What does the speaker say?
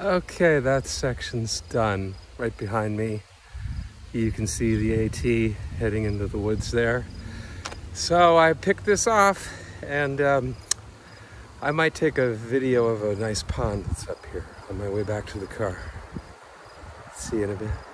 Okay, that section's done. Right behind me, you can see the AT heading into the woods there. So I picked this off and um, I might take a video of a nice pond that's up here on my way back to the car. See you in a bit.